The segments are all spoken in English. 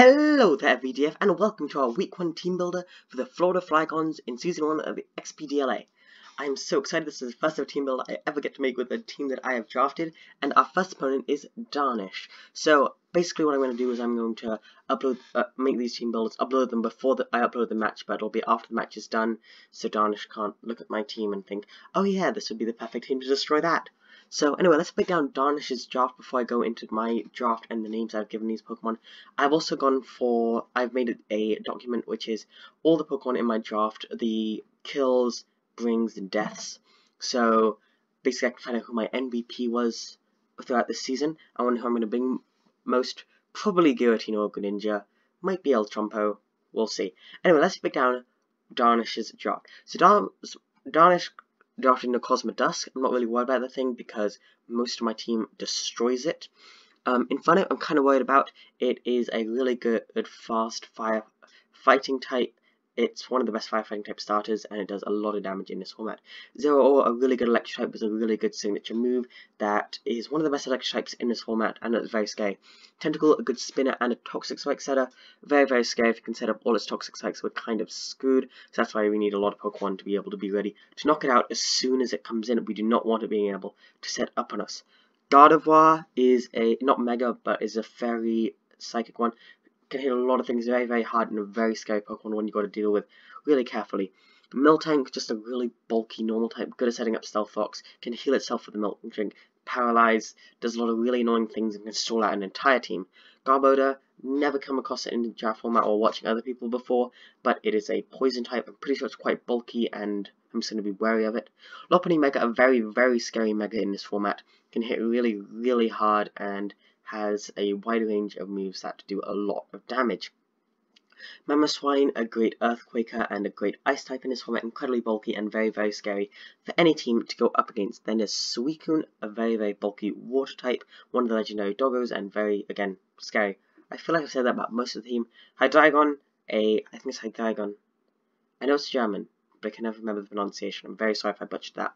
Hello there VDF and welcome to our week 1 team builder for the Florida Flygons in season 1 of the XPDLA. I am so excited this is the first ever team builder I ever get to make with a team that I have drafted and our first opponent is Darnish. So basically what I'm going to do is I'm going to upload, uh, make these team builders, upload them before the, I upload the match but it'll be after the match is done so Darnish can't look at my team and think oh yeah this would be the perfect team to destroy that. So anyway, let's break down Darnish's draft before I go into my draft and the names I've given these Pokemon. I've also gone for, I've made a document which is all the Pokemon in my draft, the kills, brings, and deaths. So basically I can find out who my MVP was throughout the season. I wonder who I'm going to bring most. Probably Giratina or Greninja. Might be El Trumpo. We'll see. Anyway, let's break down Darnish's draft. So Dar Darnish drafting the Cosmodusk. I'm not really worried about the thing because most of my team destroys it. Um, Infernape, I'm kind of worried about. It is a really good, fast fire fighting type it's one of the best firefighting type starters and it does a lot of damage in this format. Zeraora really good electric type with a really good signature move that is one of the best electric types in this format and it's very scary. Tentacool, a good spinner and a toxic spike setter. Very, very scary. If you can set up all its toxic spikes, we're kind of screwed. So that's why we need a lot of Pokemon to be able to be ready to knock it out as soon as it comes in. We do not want it being able to set up on us. Gardevoir is a, not mega, but is a very psychic one can hit a lot of things very, very hard and a very scary Pokemon one you've got to deal with really carefully. Miltank, just a really bulky normal type, good at setting up Stealth Rocks, can heal itself with the milk drink, paralyze, does a lot of really annoying things and can stall out an entire team. Garbodor, never come across it in draft format or watching other people before, but it is a poison type. I'm pretty sure it's quite bulky and I'm just going to be wary of it. Lopunny Mega, a very, very scary Mega in this format, can hit really, really hard and has a wide range of moves that do a lot of damage. Mamoswine, a great Earthquaker and a great Ice type in this format, incredibly bulky and very, very scary for any team to go up against. Then there's Suicune, a very, very bulky Water type, one of the legendary doggos, and very, again, scary. I feel like I've said that about most of the team. Hydreigon, a, I think it's Hydreigon. I know it's German, but I can never remember the pronunciation. I'm very sorry if I butchered that.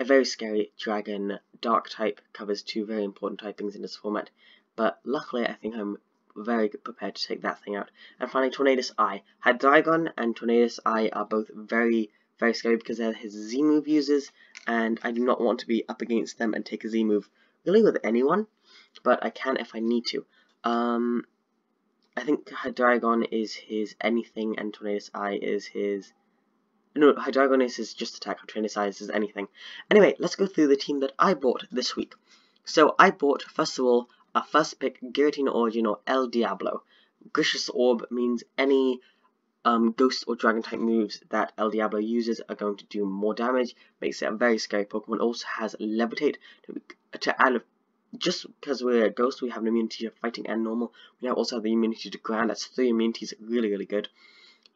A very scary dragon dark type covers two very important typings in this format, but luckily I think I'm very prepared to take that thing out. And finally, Tornadus I. Hydreigon and Tornadus I are both very, very scary because they're his Z-move users, and I do not want to be up against them and take a Z-move really with anyone, but I can if I need to. Um, I think Hydreigon is his anything, and Tornadus I is his no, Hydreigonis is just attack, Hydreigonis is anything. Anyway, let's go through the team that I bought this week. So I bought, first of all, a first pick Giratina Origin or El Diablo. Griseous Orb means any um, ghost or dragon type moves that El Diablo uses are going to do more damage, makes it a very scary Pokemon. Also has Levitate to, to add just because we're a ghost, we have an immunity to fighting and normal. We now also have the immunity to ground. That's three immunities, really, really good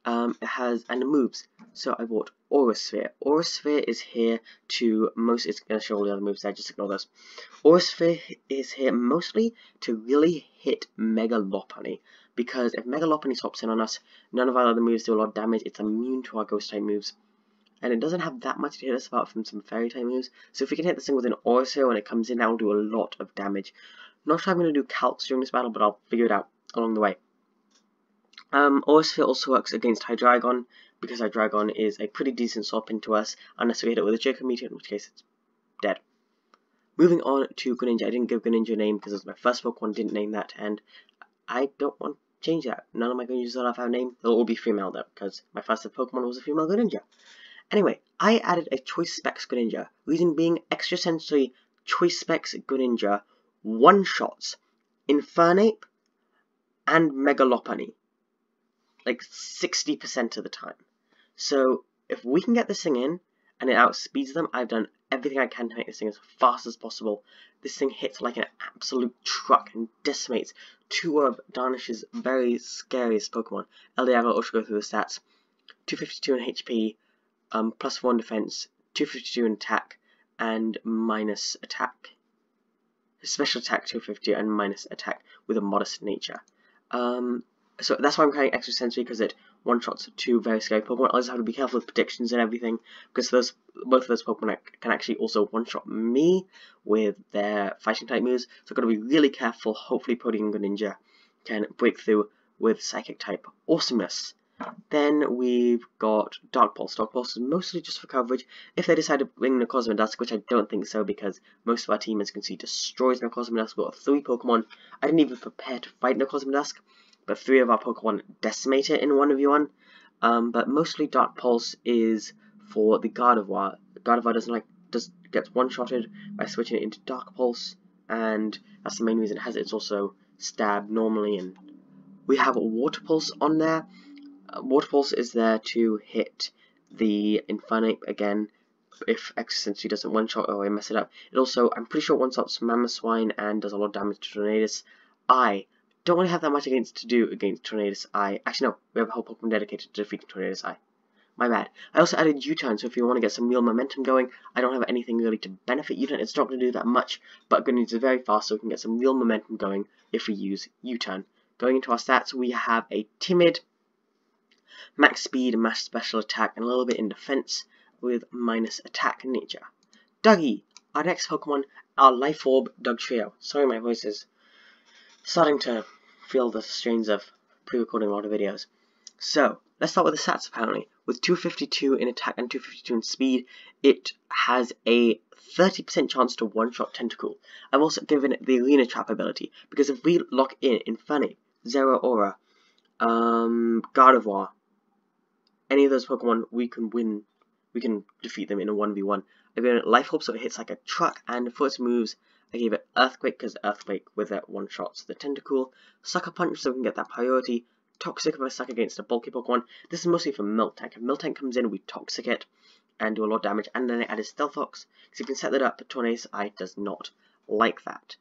um, it has and it moves. So I bought Aura Sphere. Aura Sphere is here to most. It's going to show all the other moves there. Just ignore those. Aura Sphere is here mostly to really hit Mega Lopunny. Because if Mega Lopunny swaps in on us, none of our other moves do a lot of damage. It's immune to our Ghost type moves. And it doesn't have that much to hit us apart from some Fairy type moves. So if we can hit this thing with an Aura Sphere when it comes in, that will do a lot of damage. not sure I'm going to do calcs during this battle, but I'll figure it out along the way. Um, also works against Hydreigon, because Hydreigon is a pretty decent swap into us, unless we hit it with a Draco Meteor, in which case it's dead. Moving on to Greninja, I didn't give Greninja a name because it was my first Pokemon, didn't name that, and I don't want to change that. None of my Greninjas will have a name, they'll all be female though, because my first Pokemon was a female Greninja. Anyway, I added a Choice Specs Greninja, reason being Extra Sensory Choice Specs Greninja one-shots Infernape and Mega Lopunny like 60% of the time. So if we can get this thing in and it outspeeds them, I've done everything I can to make this thing as fast as possible. This thing hits like an absolute truck and decimates two of Darnish's very scariest Pokemon. El Diablo, will go through the stats. 252 in HP, um, plus 1 defense, 252 in attack, and minus attack. Special attack 250 and minus attack with a modest nature. Um, so that's why I'm carrying extra sensory because it one shots two very scary Pokemon. I just have to be careful with predictions and everything because those both of those Pokemon can actually also one shot me with their fighting type moves. So I've got to be really careful. Hopefully, Protean Greninja can break through with Psychic type Awesomeness. Then we've got Dark Pulse. Dark Pulse is mostly just for coverage. If they decide to bring Necrozma which I don't think so because most of our team, as you can see, destroys Necrozma We've got three Pokemon. I didn't even prepare to fight Necrozma but three of our Pokemon decimate it in 1v1. Um, but mostly Dark Pulse is for the Gardevoir. Gardevoir doesn't like does gets one-shotted by switching it into Dark Pulse, and that's the main reason it has it. It's also stab normally, and we have a Water Pulse on there. Uh, Water Pulse is there to hit the Infernape again if Extrasensory doesn't one-shot or I mess it up. It also, I'm pretty sure one-shots Mamoswine and does a lot of damage to Tornadus. I don't really have that much against to do against Tornadus I. Actually, no, we have a whole Pokemon dedicated to defeating Tornadus I. My bad. I also added U-turn, so if you want to get some real momentum going, I don't have anything really to benefit U-turn. It's not going to do that much, but good news is very fast, so we can get some real momentum going if we use U-turn. Going into our stats, we have a timid, max speed, max special attack, and a little bit in defense with minus attack nature. Dougie, our next Pokemon, our Life Orb Dugtrio. Sorry, my voice is starting to feel the strains of pre-recording a lot of videos. So, let's start with the stats apparently. With 252 in attack and 252 in speed, it has a 30% chance to one-shot Tentacool. I've also given it the Arena Trap ability, because if we lock in Infernape, Zeraora, um, Gardevoir, any of those Pokemon, we can win, we can defeat them in a 1v1. I've given it Life Orb so it hits like a truck, and for its moves, I gave it Earthquake because Earthquake with it one shots the Tentacool, Sucker Punch so we can get that priority, Toxic if I suck against a bulky Pokemon. This is mostly for Miltank. If Miltank comes in, we Toxic it and do a lot of damage. And then I added Stealth Rocks, because you can set that up, but Tornadus I does not like that.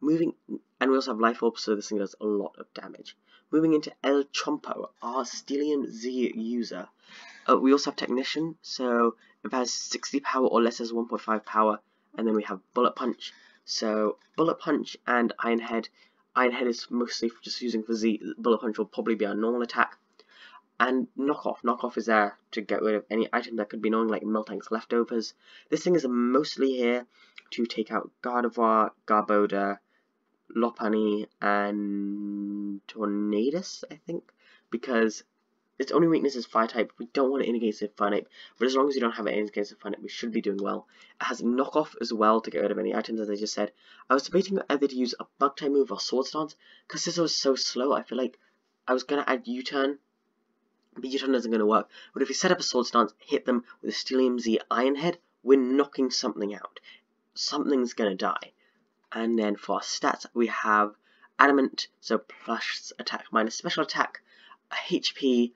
Moving, and we also have Life Orb, so this thing does a lot of damage. Moving into El Chompo, our Steelium Z user. Uh, we also have Technician, so it has 60 power or less as 1.5 power, and then we have Bullet Punch. So Bullet Punch and Iron Head Iron Head is mostly just using for Z. Bullet Punch will probably be our normal attack. And Knockoff. Knockoff is there to get rid of any item that could be known, like Miltank's leftovers. This thing is mostly here to take out Gardevoir, Garbodor, Lopunny, and Tornadus, I think. Because its only weakness is fire type. We don't want it in against type, but as long as you don't have it in against Infernape, we should be doing well. It has knockoff as well to get rid of any items, as I just said. I was debating either to use a bug type move or Swords Dance, because this was so slow, I feel like I was going to add U-turn, but U-turn isn't going to work. But if we set up a Swords Dance, hit them with a Steelium Z Iron Head, we're knocking something out. Something's going to die. And then for our stats, we have Adamant, so plus attack minus special attack, HP,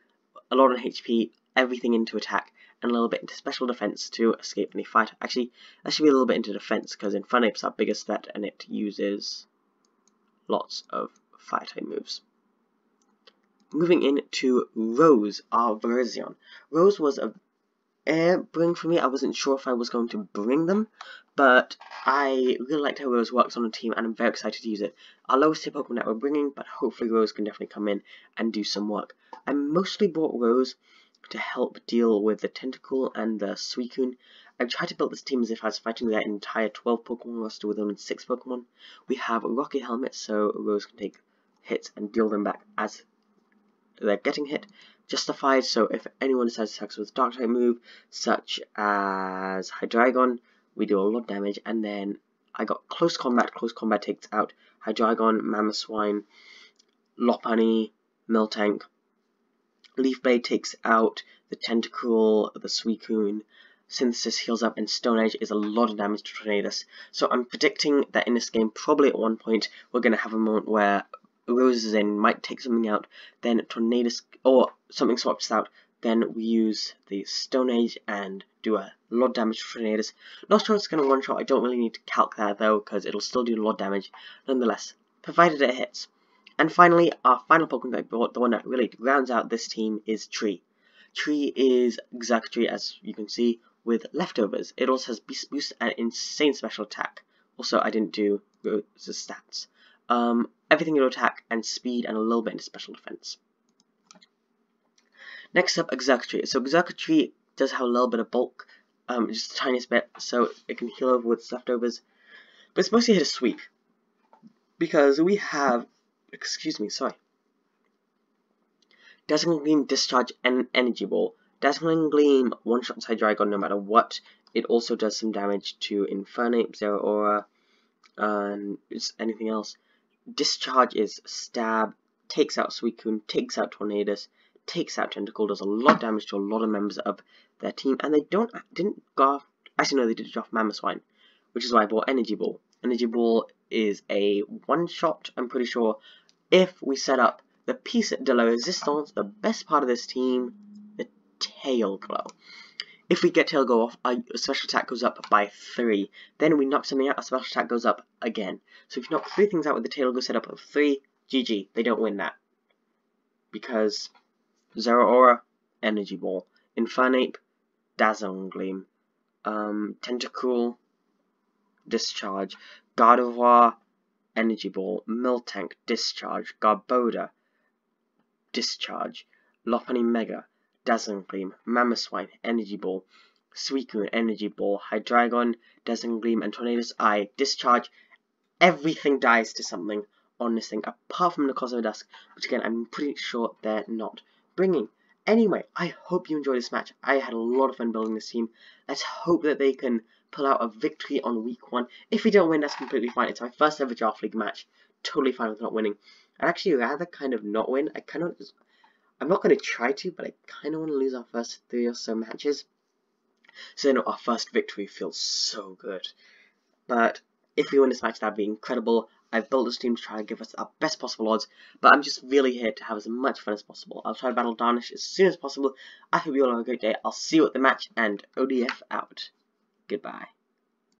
a lot on HP, everything into attack, and a little bit into special defense to escape any fight. Actually, that should be a little bit into defense because Infernape's our biggest threat and it uses lots of fire type moves. Moving into Rose, our Virizion. Rose was a bring for me. I wasn't sure if I was going to bring them, but I really liked how Rose works on the team, and I'm very excited to use it. Our lowest tier Pokemon that we're bringing, but hopefully Rose can definitely come in and do some work. I mostly bought Rose to help deal with the Tentacool and the Suicune. I tried to build this team as if I was fighting that entire 12 Pokemon roster with only 6 Pokemon. We have Rocky Helmet, so Rose can take hits and deal them back as they're getting hit justified, so if anyone decides to attack with a dark type move, such as Hydreigon, we do a lot of damage, and then I got close combat, close combat takes out Hydreigon, Mamoswine, Lopunny, Miltank, Leaf Blade takes out the Tentacool, the Suicune, Synthesis heals up, and Stone Edge is a lot of damage to Tornadus. So I'm predicting that in this game, probably at one point, we're going to have a moment where Roses in might take something out, then tornado or something swaps out, then we use the Stone Edge and do a lot of damage to sure it's going to one-shot, I don't really need to calc that though, because it'll still do a lot of damage, nonetheless, provided it hits. And finally, our final Pokemon that I brought, the one that really rounds out this team, is Tree. Tree is Xurkitree, as you can see, with leftovers. It also has Beast Boost and Insane Special Attack. Also, I didn't do Rose's stats. Um, everything into attack and speed and a little bit into special defense. Next up, Xurkitree. So Xurkitree does have a little bit of bulk, um, just the tiniest bit, so it can heal over with leftovers. But it's mostly hit a sweep. Because we have, excuse me, sorry. Dazzling Gleam, Discharge, and Energy Ball. Dazzling Gleam one-shots Hydreigon no matter what. It also does some damage to Infernape, Zeraora, and anything else. Discharge is Stab, takes out Suicune, takes out Tornadus, takes out Tentacool, does a lot of damage to a lot of members of their team, and they don't didn't go off, actually no, they did draft Mamoswine, which is why I bought Energy Ball. Energy Ball is a one-shot, I'm pretty sure, if we set up the piece de la resistance, the best part of this team, the Tail Glow. If we get Tail Glow off, our special attack goes up by 3. Then we knock something out, our special attack goes up again. So if you knock 3 things out with the Tail Glow setup of 3, GG, they don't win that. Because Zeraora, Energy Ball. Infernape, Dazzling Gleam. Um, Tentacool, Discharge. Gardevoir, Energy Ball. Miltank, Discharge. Garbodor, Discharge. Lopunny Mega, Dazzling Gleam. Mammoth Mamoswine, Energy Ball. Suicune, Energy Ball. Hydreigon, Dazzling Gleam, and Tornadus I, Discharge. Everything dies to something on this thing, apart from the Cosmodusk, which again, I'm pretty sure they're not bringing. Anyway, I hope you enjoyed this match. I had a lot of fun building this team. Let's hope that they can pull out a victory on week one. If we don't win, that's completely fine. It's my first ever draft league match. Totally fine with not winning. I'd actually rather kind of not win. I kind of, I'm not going to try to, but I kind of want to lose our first three or so matches. So, our first victory feels so good. But if we win this match, that'd be incredible. I've built this team to try and give us our best possible odds, but I'm just really here to have as much fun as possible. I'll try to battle Darnish as soon as possible. I hope you all have a great day. I'll see you at the match, and ODF out. Goodbye.